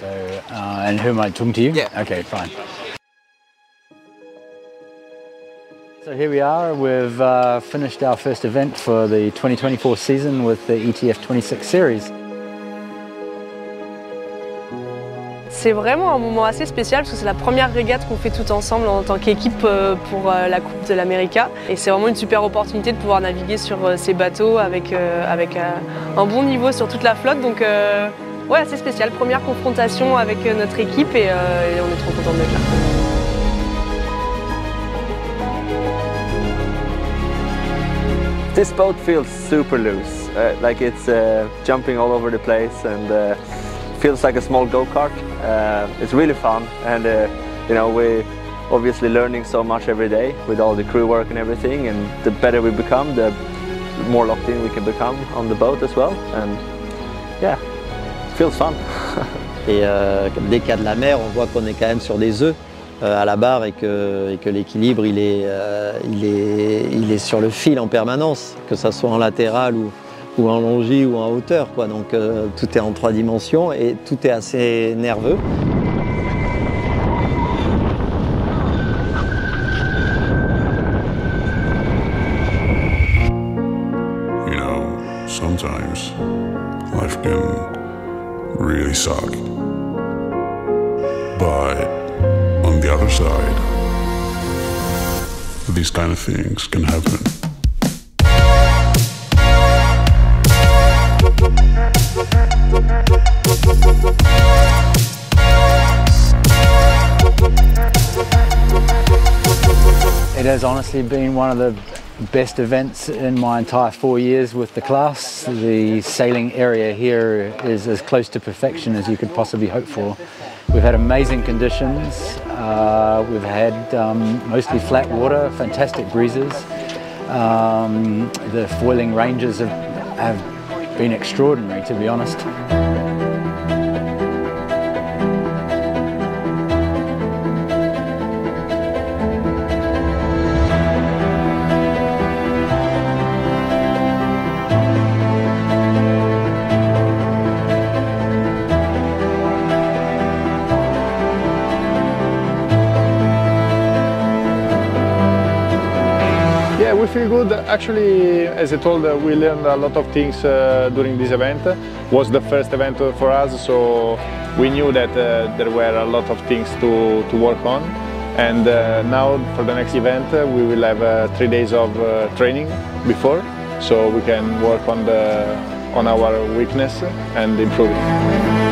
So, uh, and who am I talking to you? Yeah. Okay, fine. So here we are. We've uh, finished our first event for the 2024 season with the ETF 26 series. C'est vraiment un moment assez spécial parce que c'est la première régate qu'on fait tout ensemble en tant qu'équipe euh, pour euh, la Coupe de l'América. Et c'est vraiment une super opportunité de pouvoir naviguer sur euh, ces bateaux avec, avec un bon niveau sur toute la flotte. Donc ouais, assez spécial. Première confrontation avec notre équipe et, et on est trop d'être là. This boat feels super loose, uh, like it's uh, jumping all over the place and uh, feels like a small go-kart. Uh, it's really fun and uh, you know we obviously learning so much every day with all the crew work and everything and the better we become the more locked in we can become on the boat as well and yeah, it feels fun. et euh, dès qu'il y a de la mer, on voit qu'on est quand même sur des œufs. Euh, à la barre et que, l'équilibre il est, euh, il, est, il est sur le fil en permanence, que ce soit en latéral ou, en longis ou en hauteur. Donc euh, tout est en trois dimensions et tout est assez nerveux. Sometimes life can really suck. But on the other side, these kind of things can happen. It has honestly been one of the best events in my entire four years with the class. The sailing area here is as close to perfection as you could possibly hope for. We've had amazing conditions. Uh, we've had um, mostly flat water, fantastic breezes. Um, the foiling ranges have, have been extraordinary, to be honest. We feel good. Actually, as I told, uh, we learned a lot of things uh, during this event. It was the first event for us, so we knew that uh, there were a lot of things to, to work on. And uh, now for the next event, uh, we will have three days of training before, so we can work on, the, on our weakness and improve it.